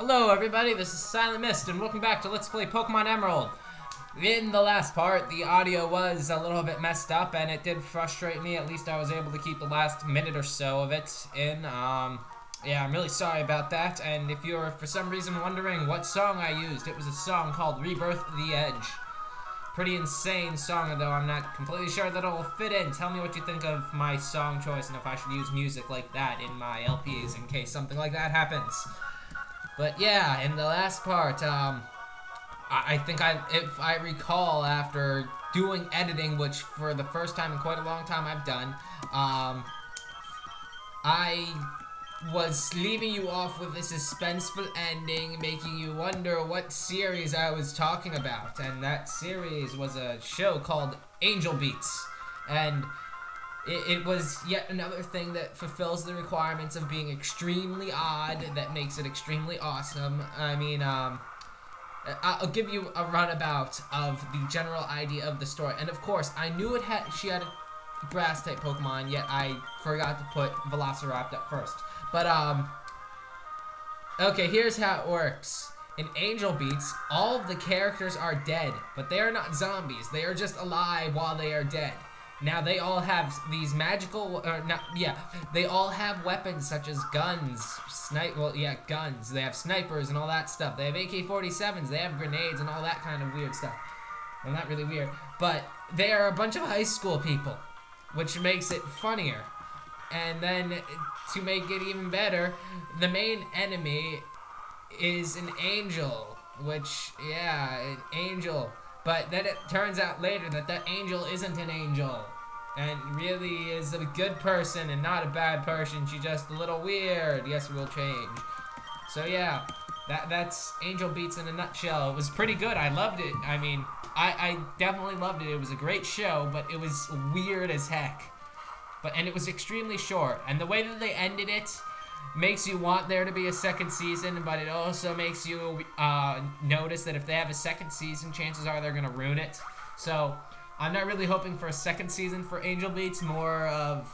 Hello everybody, this is Silent Myst, and welcome back to Let's Play Pokemon Emerald. In the last part, the audio was a little bit messed up, and it did frustrate me. At least I was able to keep the last minute or so of it in. Um, yeah, I'm really sorry about that, and if you're for some reason wondering what song I used, it was a song called Rebirth the Edge. Pretty insane song, though I'm not completely sure that it'll fit in. Tell me what you think of my song choice, and if I should use music like that in my LPs in case something like that happens. But yeah, in the last part, um, I, I think I, if I recall, after doing editing, which for the first time in quite a long time I've done, um, I was leaving you off with a suspenseful ending, making you wonder what series I was talking about. And that series was a show called Angel Beats. And it, it, was yet another thing that fulfills the requirements of being extremely odd, that makes it extremely awesome. I mean, um, I'll give you a runabout of the general idea of the story. And of course, I knew it had she had a grass type Pokemon, yet I forgot to put Velociraptor first. But, um, okay, here's how it works. In Angel Beats, all of the characters are dead, but they are not zombies. They are just alive while they are dead. Now they all have these magical, or not, yeah, they all have weapons such as guns, snipe, well, yeah, guns. They have snipers and all that stuff. They have AK-47s. They have grenades and all that kind of weird stuff. Well, not really weird, but they are a bunch of high school people, which makes it funnier. And then to make it even better, the main enemy is an angel, which, yeah, an angel. But then it turns out later that that angel isn't an angel. And really is a good person and not a bad person. She's just a little weird. Yes, we'll change. So yeah, that that's Angel Beats in a nutshell. It was pretty good. I loved it. I mean, I, I definitely loved it. It was a great show, but it was weird as heck. But and it was extremely short. And the way that they ended it makes you want there to be a second season, but it also makes you uh, notice that if they have a second season, chances are they're gonna ruin it. So I'm not really hoping for a second season for Angel Beats. More of,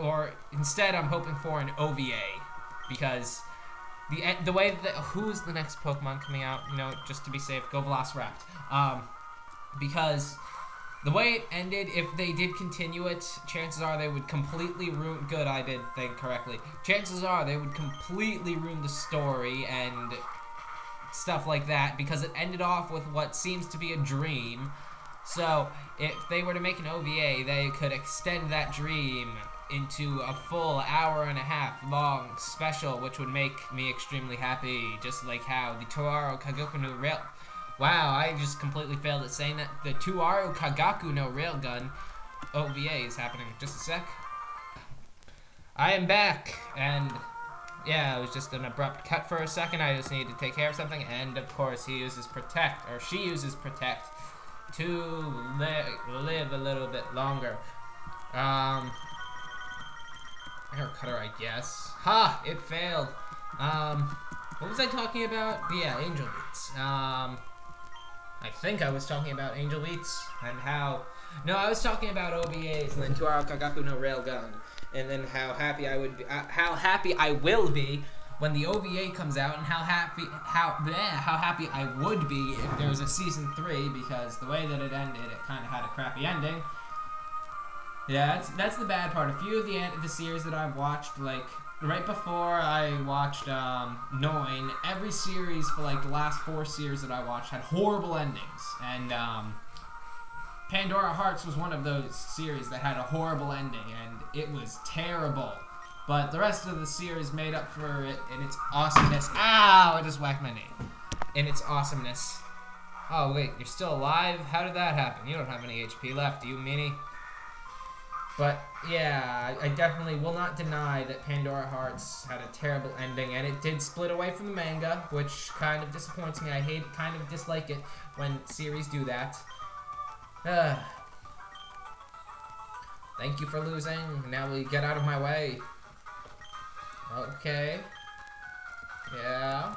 or instead, I'm hoping for an OVA because the the way that who's the next Pokemon coming out? You know, just to be safe, go Velociraptor. Um, because the way it ended, if they did continue it, chances are they would completely ruin. Good, I did think correctly. Chances are they would completely ruin the story and stuff like that because it ended off with what seems to be a dream. So, if they were to make an OVA, they could extend that dream into a full hour and a half long special, which would make me extremely happy, just like how the Toaru Kagaku no Rail Wow, I just completely failed at saying that. The Toaru Kagaku no Railgun OVA is happening. Just a sec. I am back, and yeah, it was just an abrupt cut for a second. I just needed to take care of something, and of course he uses Protect, or she uses Protect, to li live a little bit longer. Um, hair cutter, I guess. Ha! It failed. Um, what was I talking about? Yeah, Angel Beats. Um, I think I was talking about Angel Beats and how. No, I was talking about OVAs and then Toaru Kagaku no Railgun, and then how happy I would be, uh, how happy I will be when the OVA comes out, and how happy how bleh, how happy I would be if there was a season three because the way that it ended, it kind of had a crappy ending. Yeah, that's that's the bad part. A few of the the series that I've watched, like right before I watched um, Nine, every series for like the last four series that I watched had horrible endings, and um, Pandora Hearts was one of those series that had a horrible ending, and it was terrible. But the rest of the series made up for it in its awesomeness. Ow! I just whacked my knee. In its awesomeness. Oh wait, you're still alive? How did that happen? You don't have any HP left, do you, Meanie? But yeah, I definitely will not deny that Pandora Hearts had a terrible ending, and it did split away from the manga, which kind of disappoints me. I hate, kind of dislike it when series do that. Uh, thank you for losing. Now we get out of my way. Okay. Yeah.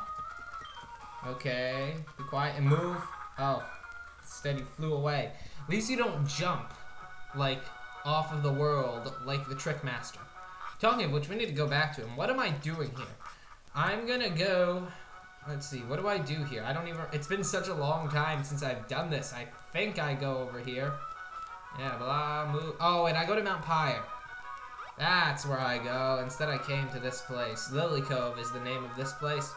Okay. Be quiet and move. Oh. Steady flew away. At least you don't jump. Like, off of the world like the Trickmaster. Talking of which, we need to go back to him. What am I doing here? I'm gonna go let's see, what do I do here? I don't even, it's been such a long time since I've done this. I think I go over here. Yeah, blah, move. Oh, and I go to Mount Pyre. That's where I go. Instead, I came to this place. Lilycove is the name of this place.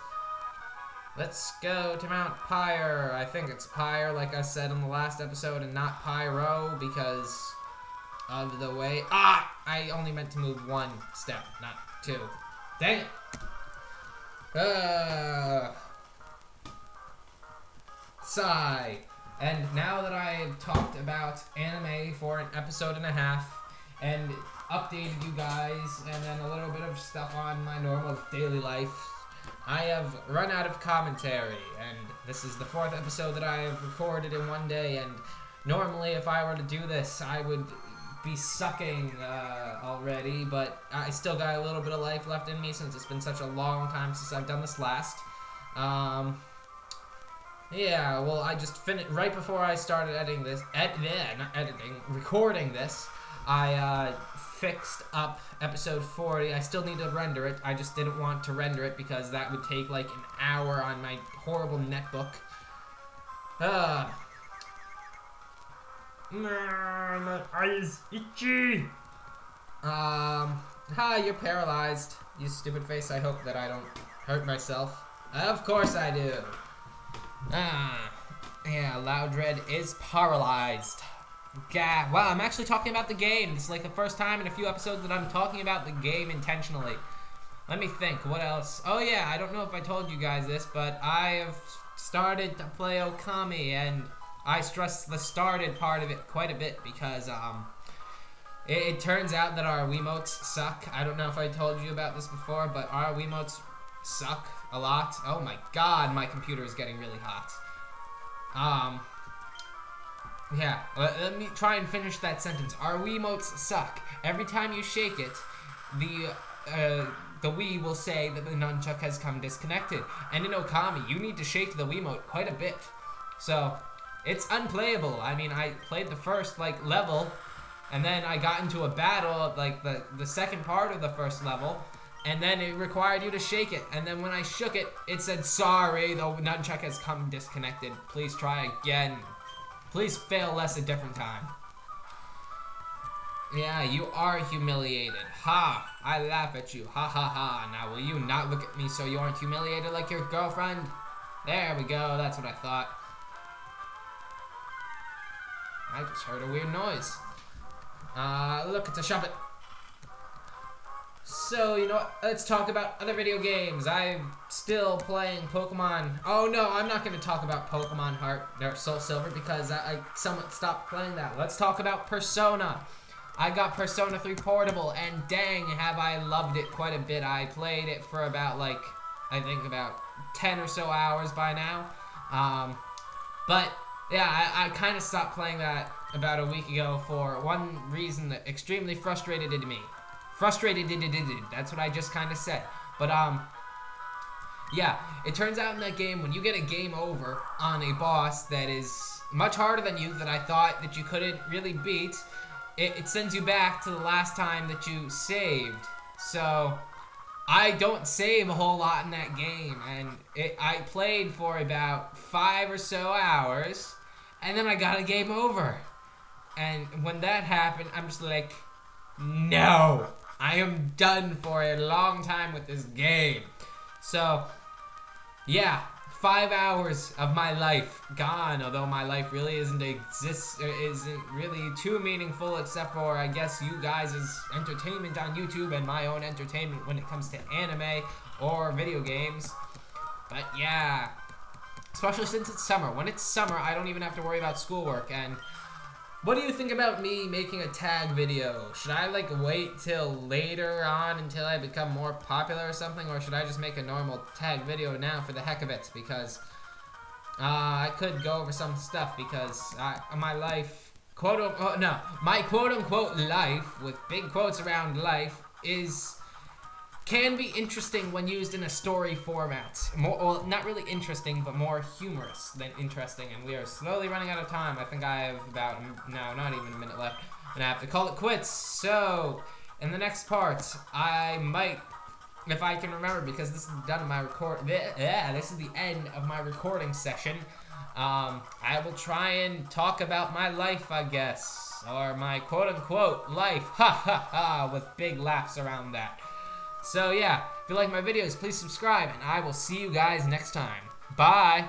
Let's go to Mount Pyre. I think it's Pyre, like I said in the last episode, and not Pyro, because of the way... Ah! I only meant to move one step, not two. Dang it! Uh, sigh. And now that I've talked about anime for an episode and a half, and updated you guys, and then a little bit of stuff on my normal daily life, I have run out of commentary, and this is the fourth episode that I have recorded in one day, and normally if I were to do this, I would be sucking uh, already, but I still got a little bit of life left in me since it's been such a long time since I've done this last. Um, yeah, well, I just finished right before I started editing this. Ed, yeah, not editing, recording this. I uh, fixed up episode 40. I still need to render it. I just didn't want to render it because that would take like an hour on my horrible netbook. Uh, my eyes itchy. Um, hi, you're paralyzed. You stupid face. I hope that I don't hurt myself. Of course I do. Ah, yeah, Loudred is paralyzed. Yeah, wow, I'm actually talking about the game. Is like the first time in a few episodes that I'm talking about the game intentionally. Let me think, what else? Oh yeah, I don't know if I told you guys this, but I have started to play Okami, and I stress the started part of it quite a bit because um, it, it turns out that our Wiimotes suck. I don't know if I told you about this before, but our Wiimotes suck a lot. Oh my god, my computer is getting really hot. Um, yeah, let, let, me try and finish that sentence. Our Wiimotes suck. Every time you shake it, the uh, the Wii will say that the nunchuck has come disconnected. And in Okami, you need to shake the Wiimote quite a bit. So, it's unplayable. I mean, I played the first, like, level, and then I got into a battle, like, the, the second part of the first level, and then it required you to shake it. And then when I shook it, it said, sorry, the nunchuck has come disconnected. Please try again. Please fail less a different time. Yeah, you are humiliated. Ha! I laugh at you. Ha ha ha. Now will you not look at me so you aren't humiliated like your girlfriend? There we go. That's what I thought. I just heard a weird noise. Uh, look, it's a Shuppet. So, you know what? Let's talk about other video games. I'm still playing Pokemon. Oh, no, I'm not going to talk about Pokemon Heart or Soul Silver because I, I somewhat stopped playing that. Let's talk about Persona. I got Persona 3 Portable, and dang, have I loved it quite a bit. I played it for about, like, I think about 10 or so hours by now. Um, but, yeah, I, I kind of stopped playing that about a week ago for one reason that extremely frustrated me. Frustrated, that's what I just kind of said. But, um, yeah, it turns out in that game, when you get a game over on a boss that is much harder than you, that I thought that you couldn't really beat, it, it sends you back to the last time that you saved. So, I don't save a whole lot in that game, and it, I played for about five or so hours, and then I got a game over. And when that happened, I'm just like, no. I am done for a long time with this game. So, yeah, five hours of my life gone. Although my life really isn't exists isn't really too meaningful, except for I guess you guys' entertainment on YouTube and my own entertainment when it comes to anime or video games. But yeah, especially since it's summer. When it's summer, I don't even have to worry about schoolwork and what do you think about me making a tag video? Should I like wait till later on until I become more popular or something? Or should I just make a normal tag video now for the heck of it? Because uh, I could go over some stuff because I, my life, quote unquote, oh, no, my quote unquote life, with big quotes around life, is can be interesting when used in a story format. More, well, not really interesting, but more humorous than interesting. And we are slowly running out of time. I think I have about, no, not even a minute left. And I have to call it quits. So, in the next part, I might, if I can remember, because this is done in my record, yeah, this is the end of my recording session. Um, I will try and talk about my life, I guess, or my quote-unquote life, ha ha ha, with big laughs around that. So yeah, if you like my videos, please subscribe, and I will see you guys next time. Bye!